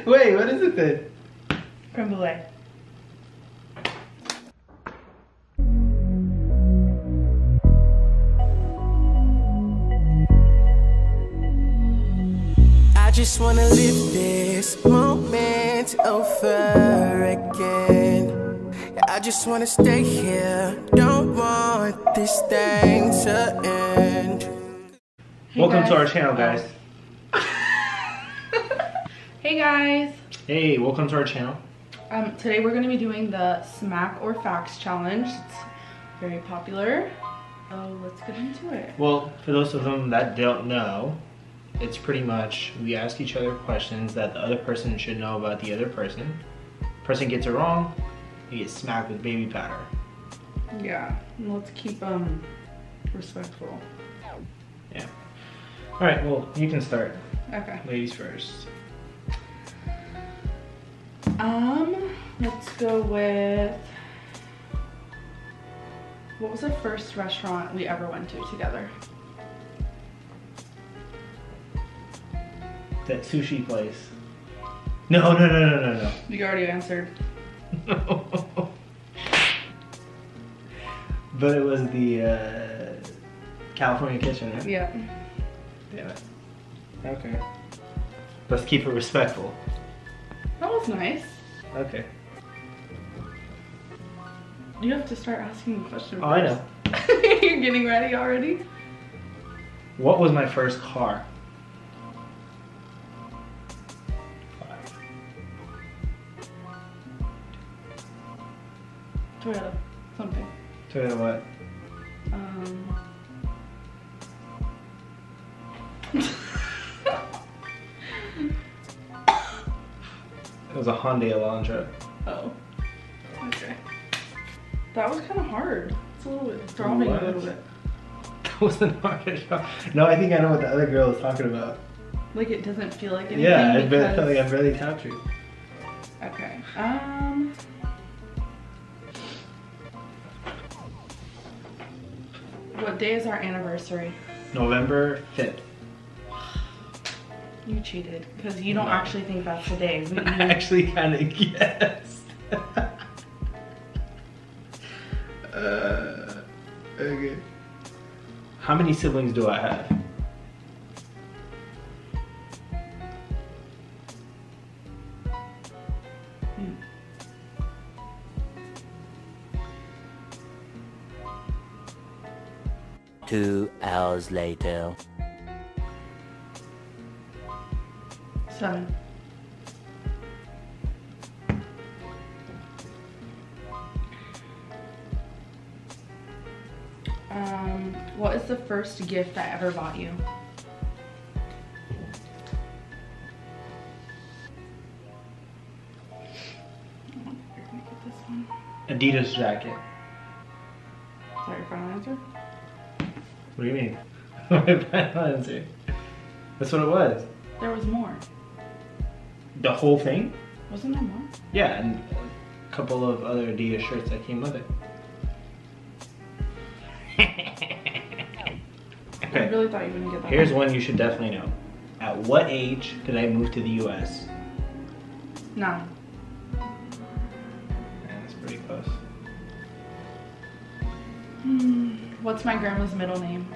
Wait, what is it then? Creme brulee. I just wanna live this moment over again. I just wanna stay here. Don't want this thing to end. Hey, Welcome guys. to our channel, guys. Hey guys. Hey, welcome to our channel. Um, today we're going to be doing the Smack or Facts challenge. It's very popular. So let's get into it. Well, for those of them that don't know, it's pretty much we ask each other questions that the other person should know about the other person. Person gets it wrong, you get smacked with baby powder. Yeah. Let's keep um respectful. Yeah. All right. Well, you can start. Okay. Ladies first. Um, let's go with what was the first restaurant we ever went to together? That sushi place. No, no, no, no, no, no. You already answered. no. but it was the uh, California Kitchen. Right? Yeah. Damn it. Okay. Let's keep it respectful. That was nice. Okay. You have to start asking the question. Oh, I know. You're getting ready already? What was my first car? Five. Toyota. Something. Toyota what? Um. It was a Hyundai Elantra. oh. Okay. That was kind of hard. It's a little bit throbbing a little bit. That wasn't hard at all. No, I think I know what the other girl was talking about. Like it doesn't feel like anything. Yeah, I because... felt like I barely tapped you. Okay. Um. What day is our anniversary? November 5th. You cheated because you don't No. actually think that's the day. We, I actually kind of guessed. uh, okay. How many siblings do I have? Two hours later. Seven. Um, what is the first gift I ever bought you? You're gonna get this one. Adidas jacket. Is that your final answer? What do you mean? My final answer. That's what it was. There was more. The whole thing? Wasn't there more? Yeah, and a couple of other Adidas shirts that came with it. okay. I really thought you wouldn't get that. here's one. one you should definitely know. At what age did I move to the US? Nine. Man, that's pretty close. Hmm. What's my grandma's middle name?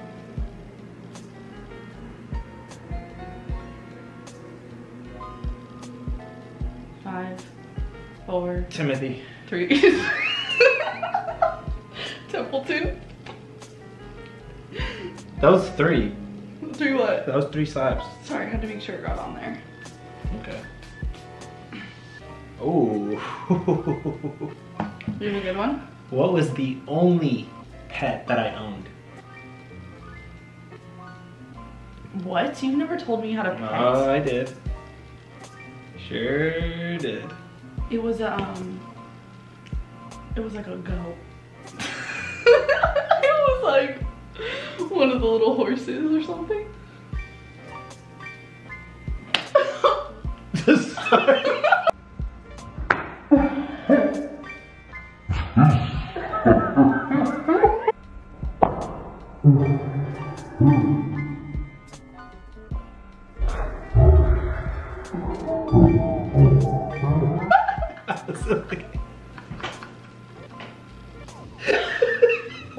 Timothy. three. Templeton. That was three. Three what? That was three slaps. Sorry, I had to make sure it got on there. Okay. Oh. You have a good one? what was the only pet that I owned? What? You've never told me you had a pet. Oh, I did. Sure did. It was a, um, it was like a goat. it was like one of the little horses or something.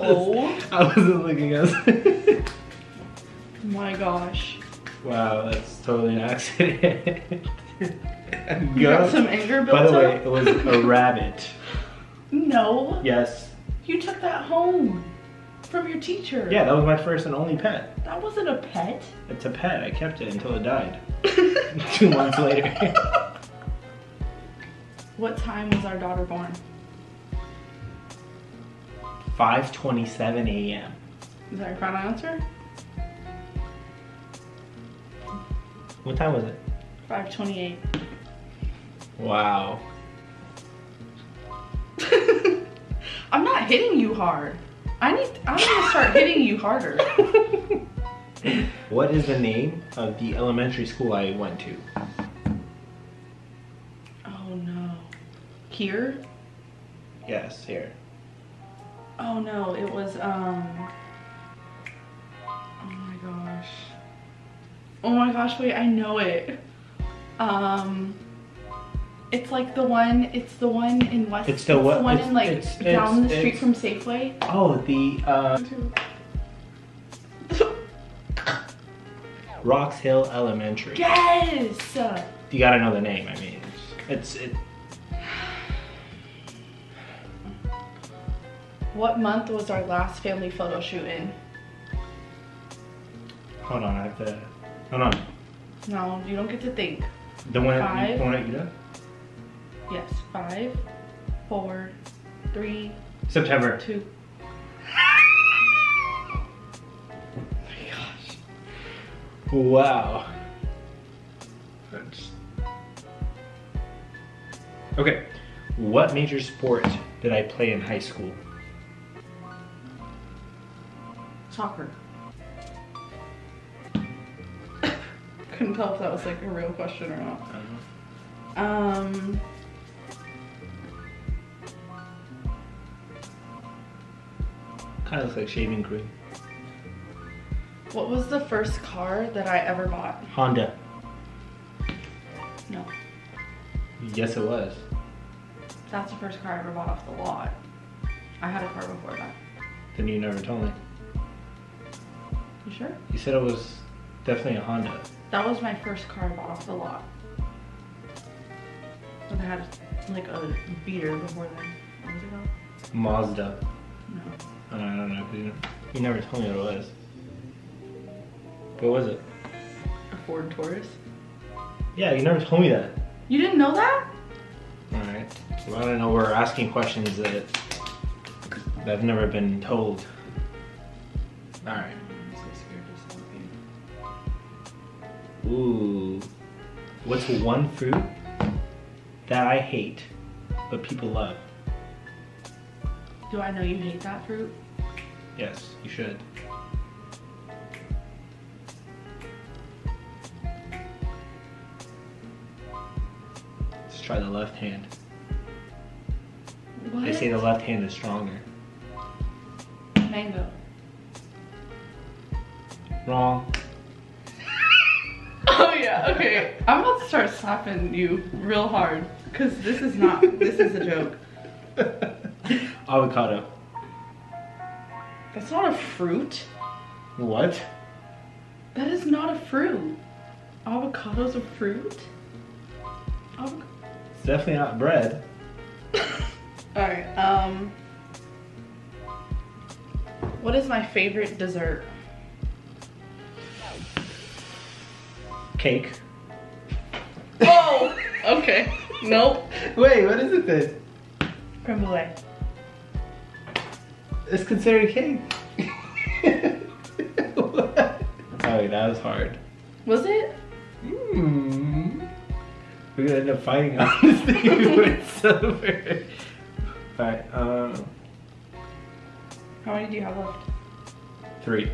Oh I wasn't looking at my gosh. Wow, that's totally an accident. You got some anger built By the up? way, it was a rabbit. No. Yes. You took that home from your teacher. Yeah, that was my first and only pet. That wasn't a pet. It's a pet. I kept it until it died. Two months later. What time was our daughter born? 5:27 a.m. Is that your final answer? What time was it? 528. Wow. I'm not hitting you hard. I need I need to start hitting you harder. What is the name of the elementary school I went to? Oh no. Here? Yes, here. Oh no, it was um Oh my gosh. Oh my gosh, wait, I know it. Um it's like the one it's the one in West It's the what- one it's- in like it's- down it's- the street from Safeway. Oh, the uh, Rocks Hill Elementary. yes! You gotta know the name. I mean, it's it. What month was our last family photo shoot in? Hold on, I have to. Hold on. No, you don't get to think. The one Five. the one at Utah? Yes, five, four, three, September. two. Oh my gosh. Wow. That's... Okay. What major sport did I play in high school? Soccer. Couldn't tell if that was like a real question or not. Um. Kind of looks like shaving cream. What was the first car that I ever bought? Honda. No. Yes, it was. That's the first car I ever bought off the lot. I had a car before that. Then you never told me. You sure? You said it was definitely a Honda. That was my first car I bought off the lot. But I had like a beater before then. What was it called? Mazda. No. I don't, I don't know. You, you never told me what it was. What was it? A Ford Taurus. Yeah, you never told me that. You didn't know that? Alright. Well, I don't know. We're asking questions that, that have never been told. Alright. Ooh. What's one fruit that I hate but people love? Do I know you hate that fruit? Yes, you should. Let's try the left hand. What? They say the left hand is stronger. mango. Wrong. Okay. I'm about to start slapping you real hard because this is not. this is a joke. Avocado. That's not a fruit. What? That is not a fruit. Avocado's a fruit. Avoc- It's definitely not bread. All right. Um. What is my favorite dessert? Cake. Okay. Nope. Wait, what is it then? Creme brulee. It's considered cake. What? Oh, that was hard. Was it? Hmm. We're gonna end up fighting on this thing when it's over. Alright, um, How many do you have left? three.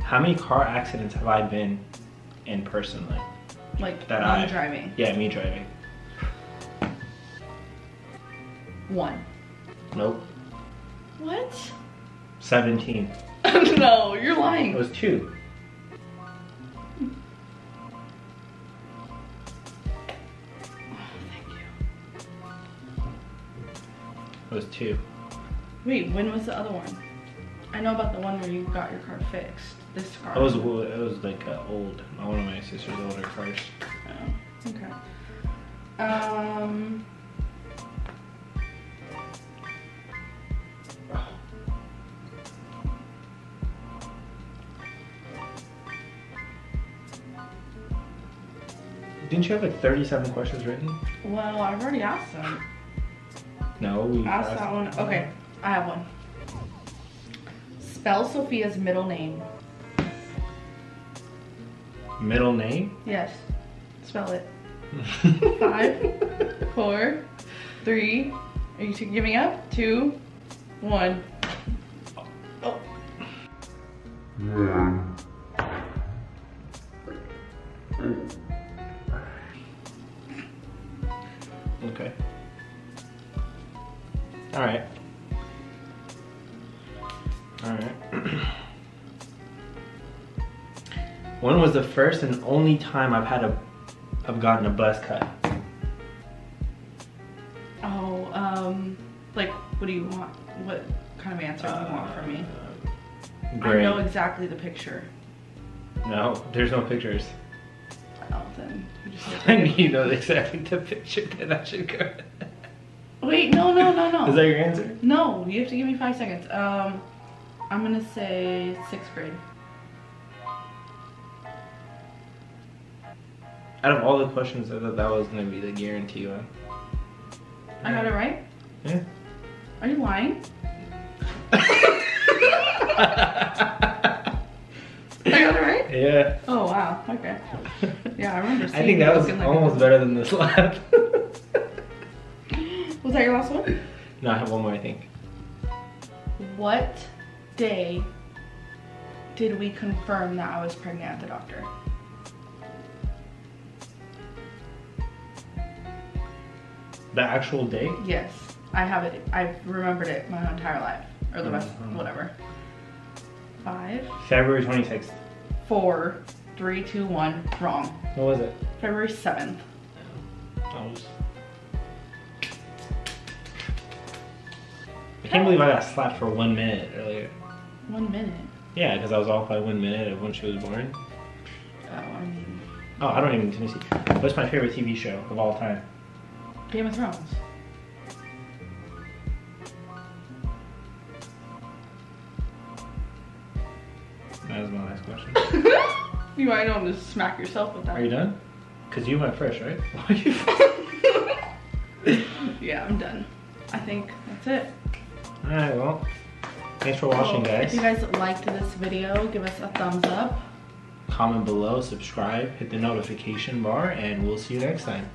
How many car accidents have I been in personally? Like that I'm driving. Yeah, me driving. One. Nope. What? 17. no, you're lying. It was two. Oh, it was two. Wait, when was the other one? I know about the one where you got your car fixed. This car. It was it was like uh, old. One of my sister's older cars. Oh, okay. Um. Didn't you have like 37 questions written? Well, I've already asked them. No, we Ask that one. Okay, I have one. Spell Sophia's middle name. Middle name? Yes. Spell it. Five, four, three. Are you giving up? Two, one. Oh. Okay. All right. All right. When was the first and only time I've had a, I've gotten a buzz cut? Oh, um, like, what do you want? What kind of answer do you want from me? I Great. know exactly the picture. No, there's no pictures. Oh, then you just have to And give- you know exactly the picture that I should go. Wait, no, no, no, no. Is that your answer? No, you have to give me five seconds. Um, I'm gonna say sixth grade. Out of all the questions, I thought that was gonna be the guarantee one. I got it right? Yeah. Are you lying? I got it right? yeah. Oh wow. Okay. Yeah, I remember. I think that was like- almost better than this lab. Was that your last one? no, I have one more, I think. What day did we confirm that I was pregnant at the doctor? The actual date? Yes, I have it. I've remembered it my entire life, or the rest, Mhm. whatever. Five, February 26th. four, three, two, one. Wrong. What was it? February seventh. I was. I can't believe I got slapped for one minute earlier. One minute. Yeah, because I was off by one minute of when she was born. Oh, I mean, Oh, I don't even let me see. What's my favorite TV show of all time? Game of Thrones. That was my last question. You might want to smack yourself with that. Are you done? Because you went first, right? Why are you Yeah, I'm done. I think that's it. Alright, well. Thanks for watching, Well, guys. If you guys liked this video, give us a thumbs up. Comment below, subscribe, hit the notification bar, and we'll see you next time.